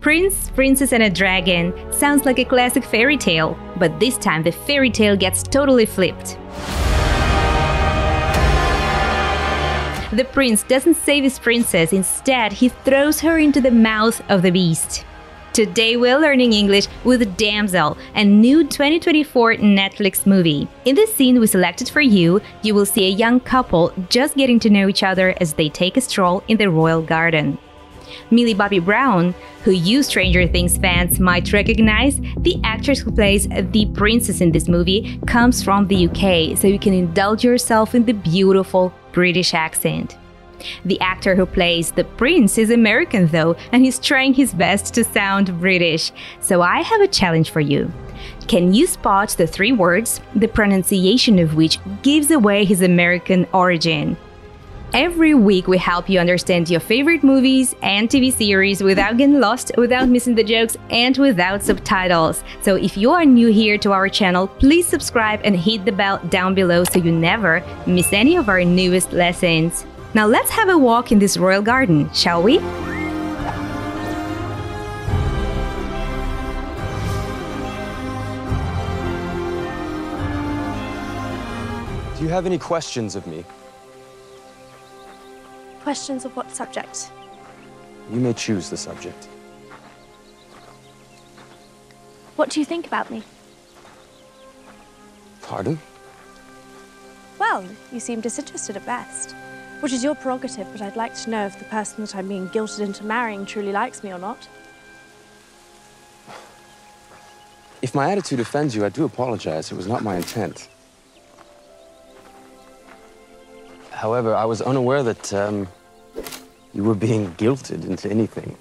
Prince, Princess, and a Dragon sounds like a classic fairy tale, but this time the fairy tale gets totally flipped. The prince doesn't save his princess, instead, he throws her into the mouth of the beast. Today we're learning English with Damsel, a new 2024 Netflix movie. In the scene we selected for you, you will see a young couple just getting to know each other as they take a stroll in the royal garden. Millie Bobby Brown, who you Stranger Things fans might recognize, the actress who plays the princess in this movie, comes from the UK, so you can indulge yourself in the beautiful British accent. The actor who plays the prince is American though, and he's trying his best to sound British. So I have a challenge for you. Can you spot the three words, the pronunciation of which gives away his American origin? Every week, we help you understand your favorite movies and TV series without getting lost, without missing the jokes, and without subtitles. So, if you are new here to our channel, please subscribe and hit the bell down below so you never miss any of our newest lessons. Now, let's have a walk in this royal garden, shall we? Do you have any questions of me? Questions of what subject? You may choose the subject. What do you think about me? Pardon? Well, you seem disinterested at best. Which is your prerogative, but I'd like to know if the person that I'm being guilted into marrying truly likes me or not. If my attitude offends you, I do apologize. It was not my intent. However, I was unaware that um, you were being guilted into anything.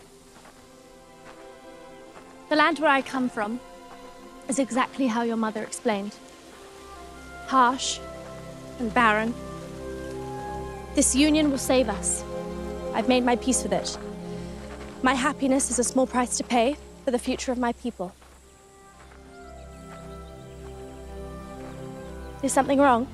The land where I come from is exactly how your mother explained. Harsh and barren. This union will save us. I've made my peace with it. My happiness is a small price to pay for the future of my people. Is something wrong?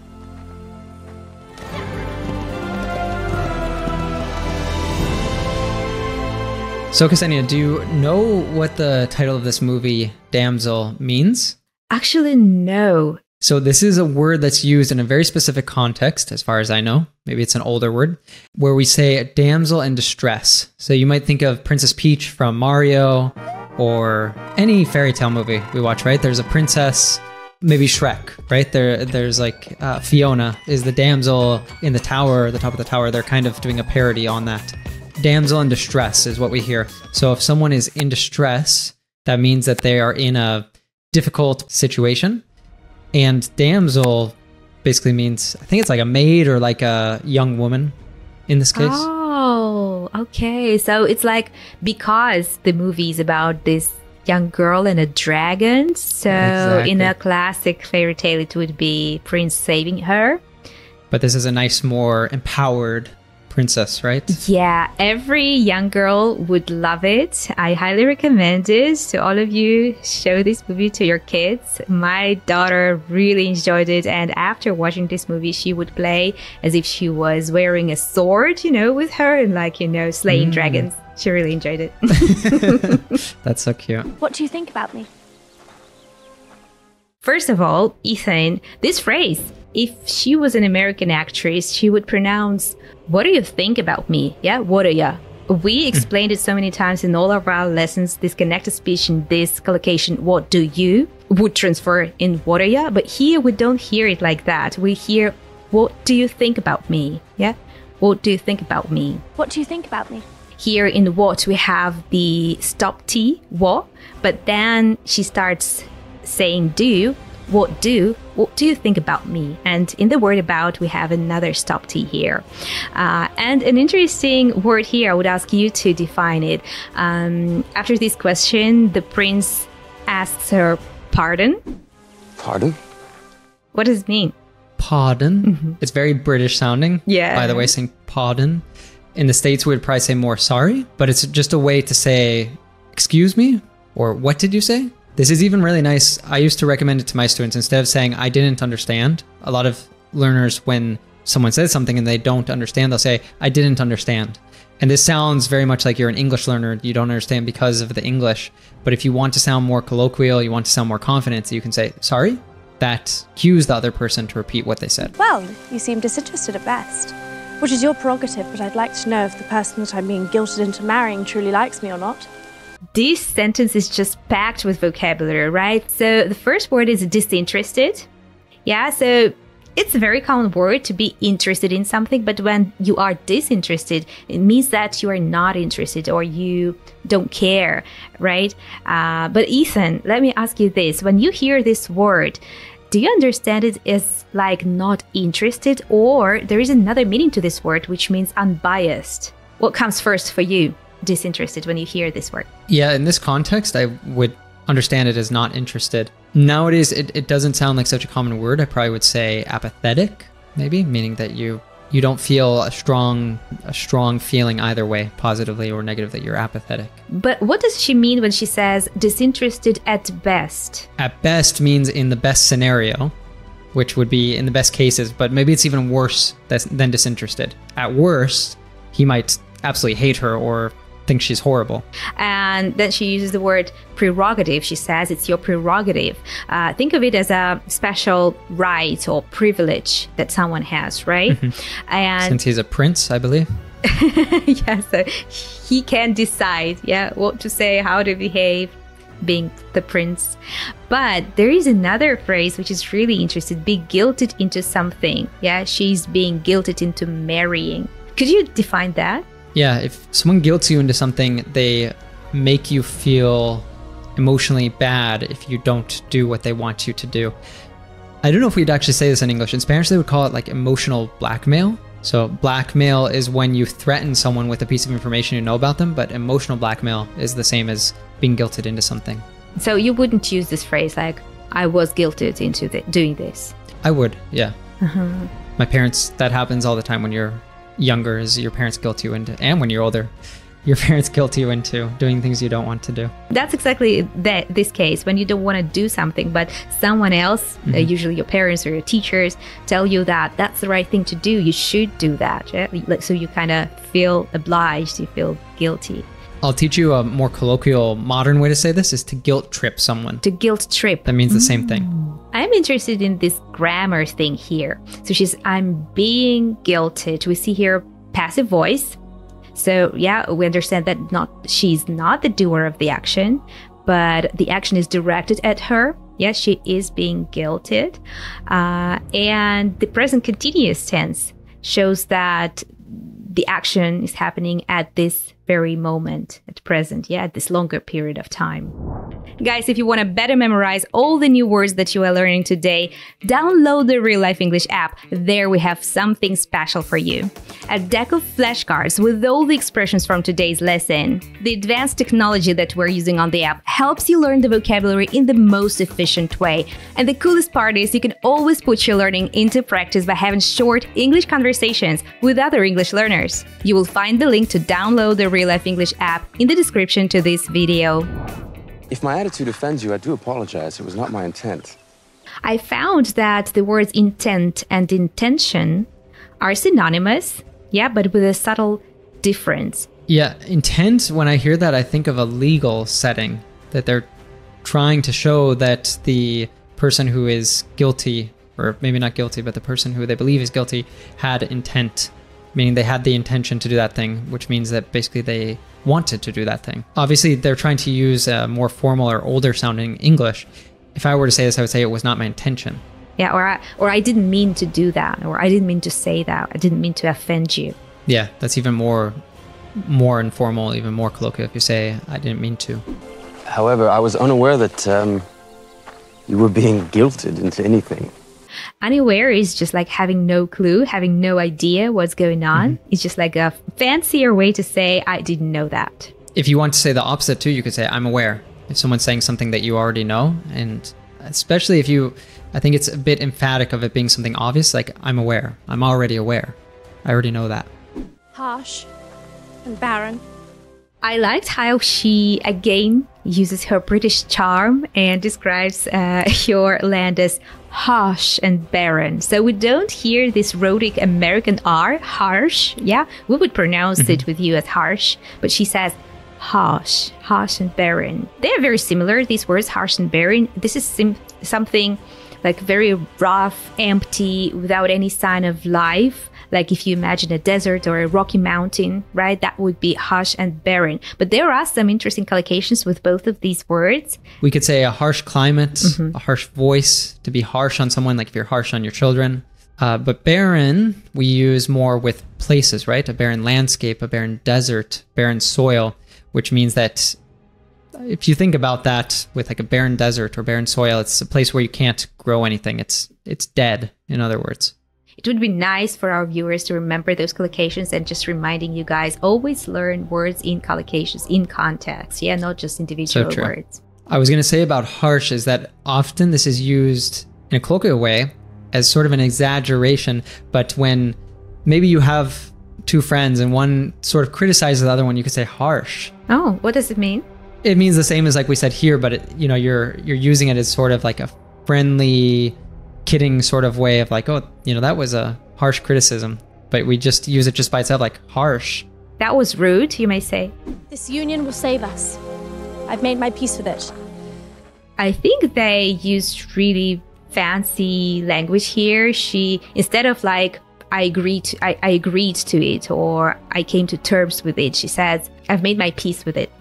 So, Ksenia, do you know what the title of this movie, Damsel, means? Actually, no. So, this is a word that's used in a very specific context, as far as I know. Maybe it's an older word, where we say damsel in distress. So, you might think of Princess Peach from Mario or any fairy tale movie we watch, right? There's a princess, maybe Shrek, right? There, There's like uh, Fiona is the damsel in the tower, the top of the tower. They're kind of doing a parody on that. Damsel in distress is what we hear. So, if someone is in distress, that means that they are in a difficult situation and damsel basically means, I think it's like a maid or like a young woman in this case. Oh, okay. So it's like because the movie is about this young girl and a dragon. So Exactly. in a classic fairy tale, it would be Prince saving her. But this is a nice, more empowered princess, right? Yeah, every young girl would love it. I highly recommend it to all of you. Show this movie to your kids. My daughter really enjoyed it, and after watching this movie, she would play as if she was wearing a sword, you know, with her and like, you know, slaying mm. dragons. She really enjoyed it. That's so cute. What do you think about me? First of all, Ethan, this phrase, if she was an American actress, she would pronounce, What do you think about me? Yeah, what do ya? We hmm. explained it so many times in all of our lessons. This connected speech in this collocation, what do you, would transfer in what are ya? But here we don't hear it like that. We hear, What do you think about me? Yeah, what do you think about me? What do you think about me? Here in what we have the stop T, what, but then she starts saying do, what do, what do you think about me? And in the word about, we have another stop T here. Uh, and an interesting word here, I would ask you to define it. Um, after this question, the prince asks her pardon. Pardon? What does it mean? Pardon. It's very British sounding. Yeah. By the way, saying pardon. In the States, we would probably say more sorry, but it's just a way to say, excuse me, or what did you say? This is even really nice. I used to recommend it to my students instead of saying, I didn't understand. A lot of learners, when someone says something and they don't understand, they'll say, I didn't understand. And this sounds very much like you're an English learner. You don't understand because of the English. But if you want to sound more colloquial, you want to sound more confident, you can say, sorry. That cues the other person to repeat what they said. Well, you seem disinterested at best. Which is your prerogative, but I'd like to know if the person that I'm being guilted into marrying truly likes me or not. This sentence is just packed with vocabulary, right? So the first word is disinterested. Yeah, so it's a very common word to be interested in something, but when you are disinterested, it means that you are not interested or you don't care, right? Uh, but Ethan, let me ask you this: when you hear this word, do you understand it as like not interested, or there is another meaning to this word, which means unbiased? What comes first for you? Disinterested when you hear this word? Yeah, in this context, I would understand it as not interested. Nowadays, it, it doesn't sound like such a common word. I probably would say apathetic, maybe, meaning that you you don't feel a strong a strong feeling either way, positively or negative, that you're apathetic. But what does she mean when she says disinterested at best? At best means in the best scenario, which would be in the best cases, but maybe it's even worse than disinterested. At worst, he might absolutely hate her or think she's horrible. And then she uses the word prerogative. She says it's your prerogative. Uh, think of it as a special right or privilege that someone has, right? And Since he's a prince, I believe. yeah, so he can decide, yeah, what to say, how to behave, being the prince. But there is another phrase which is really interesting: be guilted into something. Yeah, she's being guilted into marrying. Could you define that? Yeah, if someone guilts you into something, they make you feel emotionally bad if you don't do what they want you to do. I don't know if we'd actually say this in English. In Spanish, they would call it like emotional blackmail. So, blackmail is when you threaten someone with a piece of information you know about them, but emotional blackmail is the same as being guilted into something. So you wouldn't use this phrase like "I was guilted into th- doing this." I would, yeah. Uh-huh. My parents, that happens all the time when you're younger, is your parents guilt you into, and when you're older, your parents guilt you into doing things you don't want to do. That's exactly that this case when you don't want to do something, but someone else, uh, usually your parents or your teachers, tell you that that's the right thing to do. You should do that. yeah? So you kind of feel obliged. You feel guilty. I'll teach you a more colloquial, modern way to say this is to guilt trip someone. To guilt trip. That means the same thing. I'm interested in this grammar thing here. So she's, I'm being guilted. We see here passive voice. So yeah, we understand that not she's not the doer of the action, but the action is directed at her. Yes, she is being guilted. Uh, and the present continuous tense shows that the action is happening at this very moment, at present, yeah, at this longer period of time. Guys, if you want to better memorize all the new words that you are learning today, download the Real Life English app. There we have something special for you. A deck of flashcards with all the expressions from today's lesson. The advanced technology that we're using on the app helps you learn the vocabulary in the most efficient way. And the coolest part is you can always put your learning into practice by having short English conversations with other English learners. You will find the link to download the Real Life English app in the description to this video. If my attitude offends you, I do apologize. It was not my intent. I found that the words intent and intention are synonymous, yeah, but with a subtle difference. Yeah, intent, when I hear that, I think of a legal setting that they're trying to show that the person who is guilty, or maybe not guilty, but the person who they believe is guilty, had intent, meaning they had the intention to do that thing, which means that basically they wanted to do that thing. Obviously, they're trying to use a more formal or older sounding English. If I were to say this, I would say it was not my intention. Yeah, or I, or I didn't mean to do that, or I didn't mean to say that. I didn't mean to offend you. Yeah, that's even more more informal, even more colloquial if you say I didn't mean to. However, I was unaware that um, you were being guilted into anything. Unaware is just like having no clue, having no idea what's going on. It's just like a fancier way to say I didn't know that. If you want to say the opposite too, you could say I'm aware. If someone's saying something that you already know, and especially if you, I think it's a bit emphatic of it being something obvious, like I'm aware. I'm already aware. I already know that. Harsh and barren. I liked how she again uses her British charm and describes uh, your land as harsh and barren. So we don't hear this rhotic American R, harsh. Yeah, we would pronounce mm-hmm. it with you as harsh, but she says harsh, harsh and barren. They are very similar, these words, harsh and barren. This is sim- something like very rough, empty, without any sign of life. Like if you imagine a desert or a rocky mountain, right? That would be harsh and barren. But there are some interesting collocations with both of these words. We could say a harsh climate, a harsh voice, to be harsh on someone, like if you're harsh on your children. Uh, but barren, we use more with places, right? A barren landscape, a barren desert, barren soil, which means that if you think about that with like a barren desert or barren soil, it's a place where you can't grow anything. It's it's dead, in other words. It would be nice for our viewers to remember those collocations and just reminding you guys always learn words in collocations in context. Yeah, not just individual true. words. I was going to say about harsh is that often this is used in a colloquial way as sort of an exaggeration, but when maybe you have two friends and one sort of criticizes the other one, you could say harsh. Oh, what does it mean? It means the same as like we said here, but it, you know, you're you're using it as sort of like a friendly kidding sort of way of like, oh, you know, that was a harsh criticism, but we just use it just by itself like harsh. That was rude, you may say. This union will save us. I've made my peace with it. I think they used really fancy language here. She instead of like I agreed to, I, I agreed to it or I came to terms with it, she says, I've made my peace with it.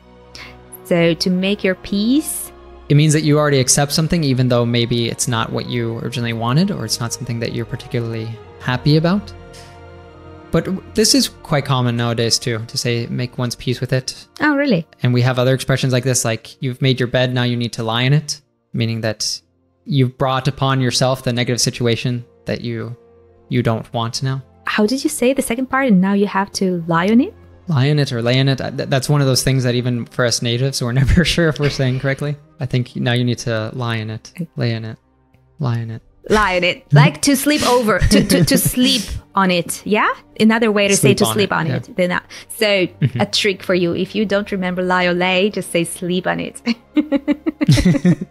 So to make your peace, It means that you already accept something, even though maybe it's not what you originally wanted or it's not something that you're particularly happy about. But this is quite common nowadays too, to say make one's peace with it. oh really? And we have other expressions like this, like you've made your bed, now you need to lie in it, meaning that you've brought upon yourself the negative situation that you you don't want now. How did you say the second part? And now you have to lie on it? Lie in it or lay in it. That's one of those things that even for us natives, we're never sure if we're saying correctly. I think now you need to lie in it, lay in it, lie in it. Lie on it. Like to sleep over, to, to, to sleep on it. Yeah? Another way to say to sleep it, on yeah. it. Then, so mm-hmm. a trick for you. If you don't remember lie or lay, just say sleep on it.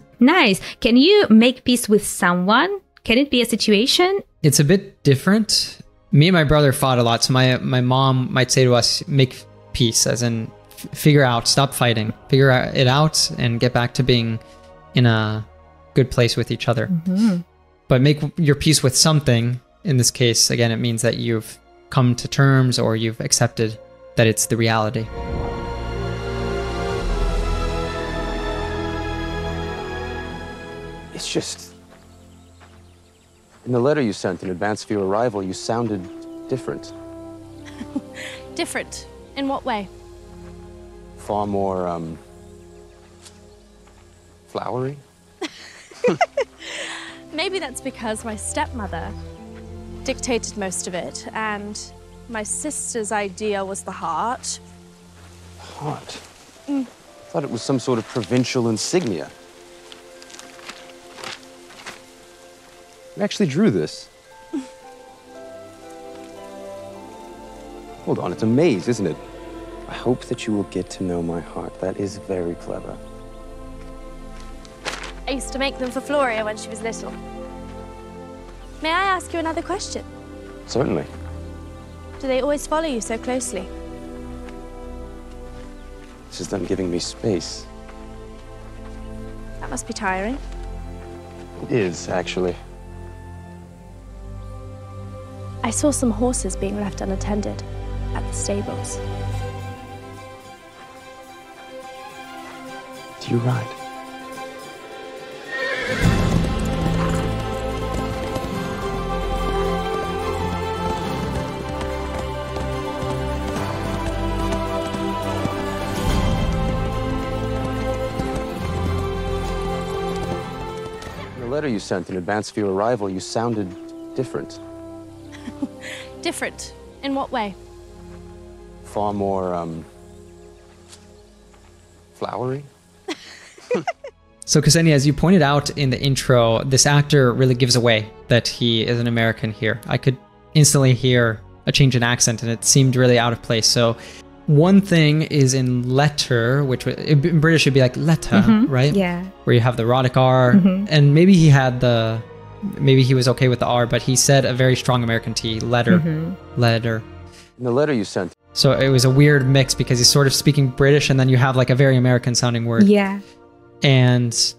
nice. Can you make peace with someone? Can it be a situation? It's a bit different. Me and my brother fought a lot, so my my mom might say to us, "Make peace," as in f- figure out, stop fighting, figure it out, and get back to being in a good place with each other. Mm-hmm. But make your peace with something. In this case, again, it means that you've come to terms or you've accepted that it's the reality. It's just. In the letter you sent in advance of your arrival, you sounded different. Different. In what way? Far more, um. flowery? Maybe that's because my stepmother dictated most of it, and my sister's idea was the heart. Heart. I Thought it was some sort of provincial insignia. You actually drew this. Hold on, it's a maze, isn't it? I hope that you will get to know my heart. That is very clever. I used to make them for Floria when she was little. May I ask you another question? Certainly. Do they always follow you so closely? This is them giving me space. That must be tiring. It is, actually. I saw some horses being left unattended at the stables. Do you ride? In the letter you sent in advance of your arrival, you sounded different. Different. In what way? Far more, um. flowery? So, Ksenia, as you pointed out in the intro, this actor really gives away that he is an American here. I could instantly hear a change in accent, and it seemed really out of place. So, one thing is in letter, which would- in British would be like letter, right? Yeah. Where you have the rhotic R, and maybe he had the, maybe he was okay with the R, but he said a very strong American T, letter, mm-hmm. letter. In the letter you sent, So it was a weird mix because he's sort of speaking British, and then you have like a very American sounding word. Yeah. And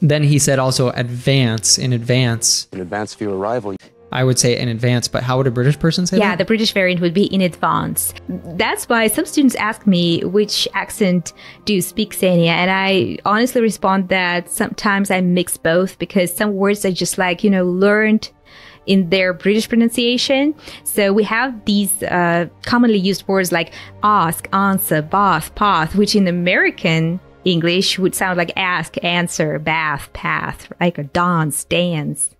then he said also advance in advance. in advance for your arrival, I would say in advance, but how would a British person say Yeah, that? the British variant would be in advance. That's why some students ask me which accent do you speak, Ksenia? And I honestly respond that sometimes I mix both because some words I just like, you know, learned in their British pronunciation. So we have these uh, commonly used words like ask, answer, bath, path, which in American English would sound like ask, answer, bath, path, like a dance, dance.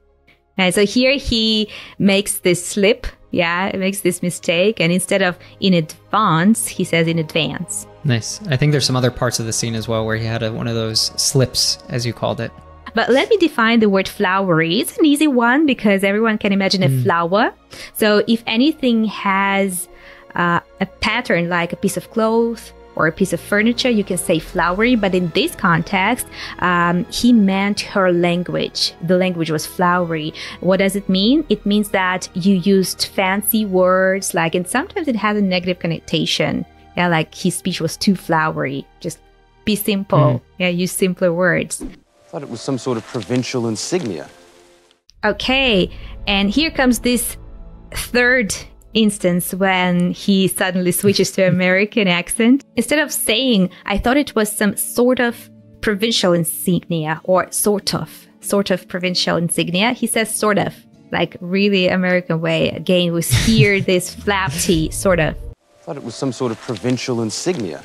And so here he makes this slip, yeah, makes this mistake, and instead of in advance, he says in advance. Nice. I think there's some other parts of the scene as well where he had a, one of those slips, as you called it. But let me define the word flowery. It's an easy one because everyone can imagine a flower. So if anything has uh, a pattern like a piece of cloth or a piece of furniture, you can say flowery. But in this context, um, he meant her language. The language was flowery. What does it mean? It means that you used fancy words, like, and sometimes it has a negative connotation. Yeah, like his speech was too flowery. Just be simple. Yeah, use simpler words. I thought it was some sort of provincial insignia. Okay, and here comes this third instance when he suddenly switches to American accent. Instead of saying, I thought it was some sort of provincial insignia or sort of, sort of provincial insignia, he says sort of, like really American way. Again, we hear this flap T, sort of. I thought it was some sort of provincial insignia.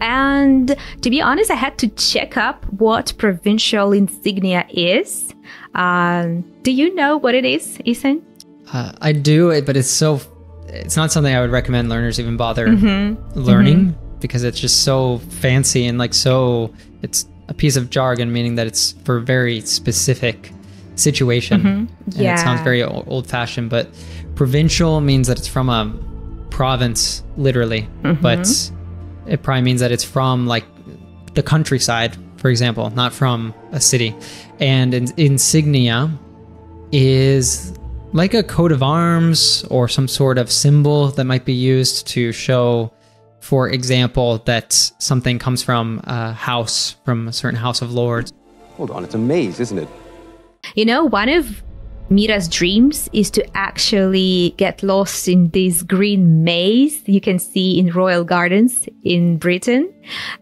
And to be honest, I had to check up what provincial insignia is. Um, do you know what it is, Ethan? Uh, I do it, but it's so. It's not something I would recommend learners even bother mm-hmm. Mm-hmm. learning because it's just so fancy and like so. It's a piece of jargon, meaning that it's for a very specific situation. Mm-hmm. And Yeah. it sounds very old fashioned, but provincial means that it's from a province, literally. But it probably means that it's from like the countryside, for example, not from a city. And in- insignia is like a coat of arms or some sort of symbol that might be used to show, for example, that something comes from a house, from a certain house of lords. Hold on, it's a maze, isn't it? You know, one of Mira's dreams is to actually get lost in this green maze you can see in royal gardens in Britain.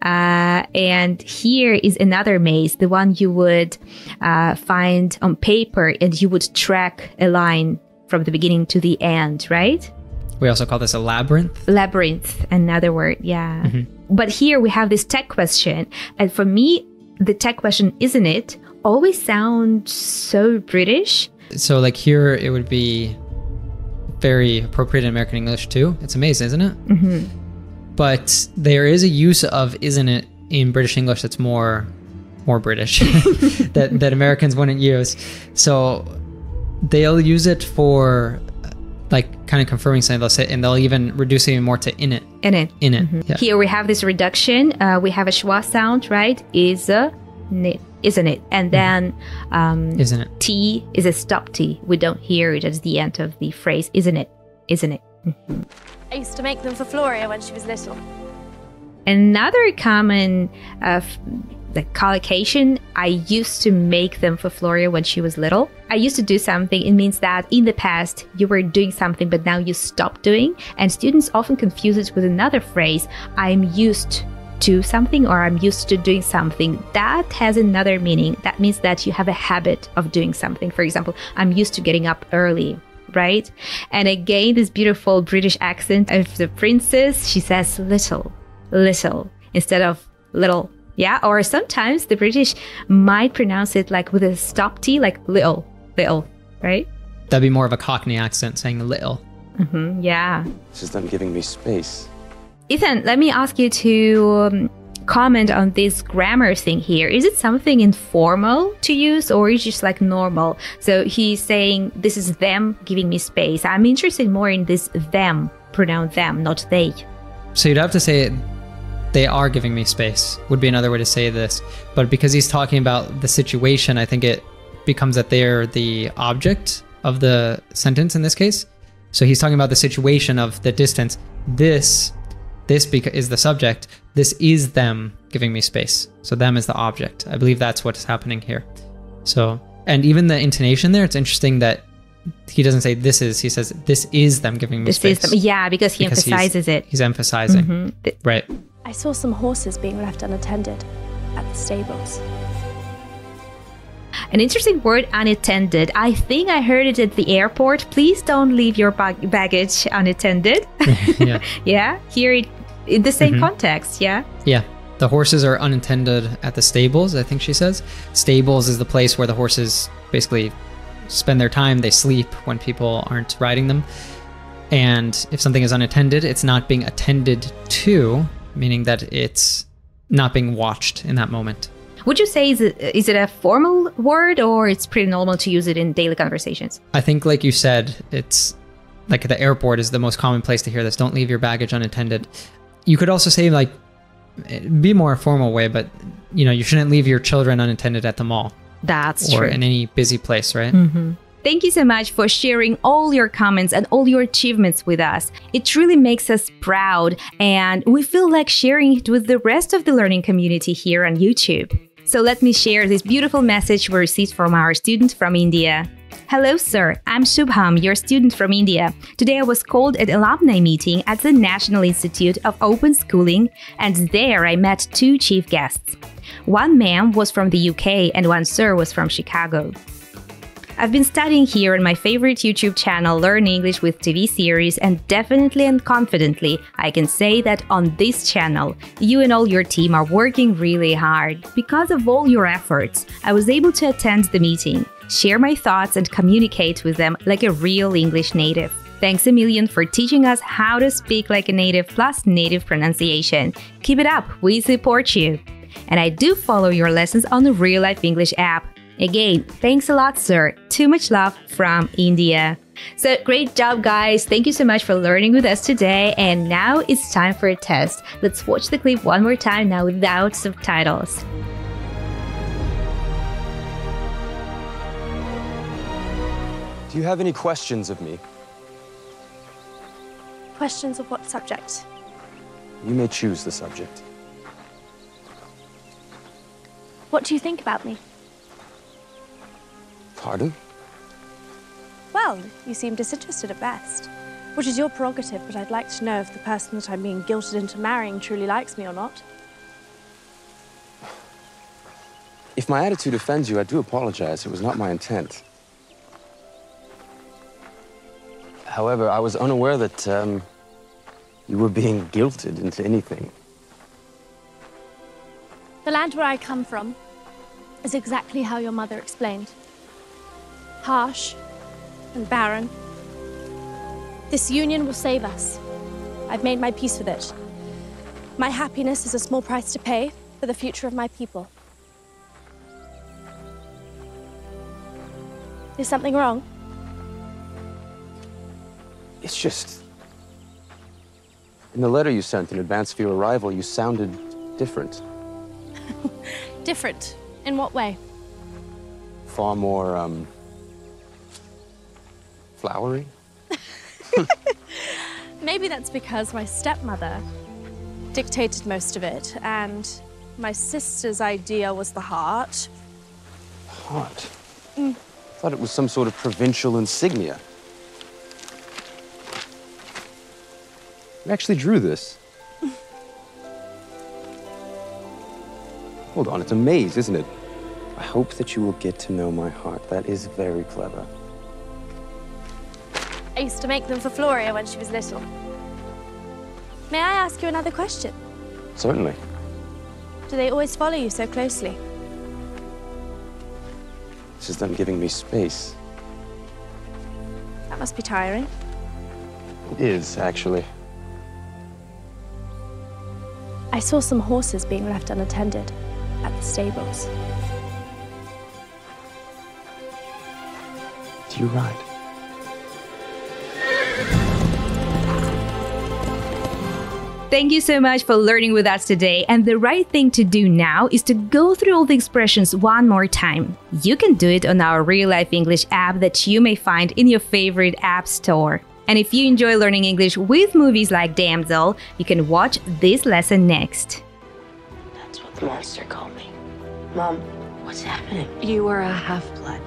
Uh, and here is another maze, the one you would uh, find on paper and you would track a line from the beginning to the end, right? We also call this a labyrinth. labyrinth another word yeah but here we have this tag question and for me the tag question isn't it always sounds so british So, like here, it would be very appropriate in American English too. It's amazing, isn't it? Mm-hmm. But there is a use of "isn't it" in British English that's more more British that that Americans wouldn't use. So they'll use it for uh, like kind of confirming something. They'll say, and they'll even reduce it even more to "in it." in it In it. Yeah. here we have this reduction uh, we have a schwa sound right is a it isn't it and then um, Isn't it? t is a stop t we don't hear it at the end of the phrase isn't it isn't it I used to make them for Floria when she was little. Another common uh, f- the collocation, I used to make them for Floria when she was little. I used to do something. It means that in the past you were doing something, but now you stopped doing. And students often confuse it with another phrase, I'm used to something or I'm used to doing something. That has another meaning. That means that you have a habit of doing something. For example, I'm used to getting up early right? And again, this beautiful British accent of the princess, she says little, little instead of little. Yeah, or sometimes the British might pronounce it like with a stop T, like little, little, right? That'd be more of a Cockney accent saying little. Mm, yeah. This is them giving me space. Ethan, let me ask you to um, comment on this grammar thing here. Is it something informal to use or is it just like normal? So he's saying this is them giving me space. I'm interested more in this them, pronoun them, not they. So you'd have to say they are giving me space, would be another way to say this. But because he's talking about the situation, I think it becomes that they're the object of the sentence in this case. So he's talking about the situation of the distance. This, this beca- is the subject. This is them giving me space. So them is the object. I believe that's what's happening here. So, and even the intonation there, it's interesting that he doesn't say this is. He says this is them giving me This space. is them. Yeah, because he Because he's- emphasizes it. He's emphasizing. Mhm. Th- Right. I saw some horses being left unattended at the stables. An interesting word, unattended. I think I heard it at the airport. Please don't leave your bag- baggage unattended. yeah. yeah, here it, in the same Mhm. context. Yeah. Yeah. The horses are unattended at the stables, I think she says. Stables is the place where the horses basically spend their time. They sleep when people aren't riding them. And if something is unattended, it's not being attended to, meaning that it's not being watched in that moment. Would you say is it, is it a formal word or it's pretty normal to use it in daily conversations? I think, like you said, it's like the airport is the most common place to hear this. Don't leave your baggage unattended. You could also say, like, be more a formal way, but you know, you shouldn't leave your children unattended at the mall That's or true. in any busy place, right? Mm-hmm. Thank you so much for sharing all your comments and all your achievements with us. It truly makes us proud, and we feel like sharing it with the rest of the learning community here on YouTube. So let me share this beautiful message we received from our student from India. Hello, sir. I'm Shubham, your student from India. Today I was called at alumni meeting at the National Institute of Open Schooling, and there I met two chief guests. One man was from the UK and one sir was from Chicago. I've been studying here on my favorite YouTube channel, Learn English with TV series, and definitely and confidently, I can say that on this channel, you and all your team are working really hard. Because of all your efforts, I was able to attend the meeting, share my thoughts, and communicate with them like a real English native. Thanks a million for teaching us how to speak like a native plus native pronunciation. Keep it up, we support you. And I do follow your lessons on the Real Life English app. Again, thanks a lot, sir. Too much love from India. So, great job, guys. Thank you so much for learning with us today. And now it's time for a test. Let's watch the clip one more time now without subtitles. Do you have any questions of me? Questions of what subject? You may choose the subject. What do you think about me? Pardon? Well, you seem disinterested at best. Which is your prerogative, but I'd like to know if the person that I'm being guilted into marrying truly likes me or not. If my attitude offends you, I do apologize. It was not my intent. However, I was unaware that um, you were being guilted into anything. The land where I come from is exactly how your mother explained. Harsh and barren. This union will save us. I've made my peace with it. My happiness is a small price to pay for the future of my people. Is something wrong? It's just. In the letter you sent in advance of your arrival, you sounded different. Different. In what way? Far more, um. flowery? Maybe that's because my stepmother dictated most of it, and my sister's idea was the heart. Heart. I thought it was some sort of provincial insignia. Actually drew this. Hold on, it's a maze, isn't it? I hope that you will get to know my heart. That is very clever. I used to make them for Floria when she was little. May I ask you another question? Certainly. Do they always follow you so closely? This is them giving me space. That must be tiring. It is, actually. I saw some horses being left unattended at the stables. Do you ride? Thank you so much for learning with us today. And the right thing to do now is to go through all the expressions one more time. You can do it on our Real Life English app that you may find in your favorite app store. And if you enjoy learning English with movies like Damsel, you can watch this lesson next. That's what the monster called me. Mom, what's happening? You are a half blood.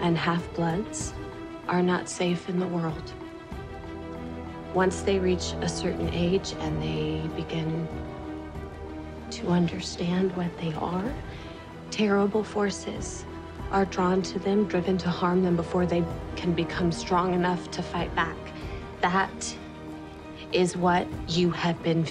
And half bloods are not safe in the world. Once they reach a certain age and they begin to understand what they are, terrible forces are drawn to them, driven to harm them before they can become strong enough to fight back. That is what you have been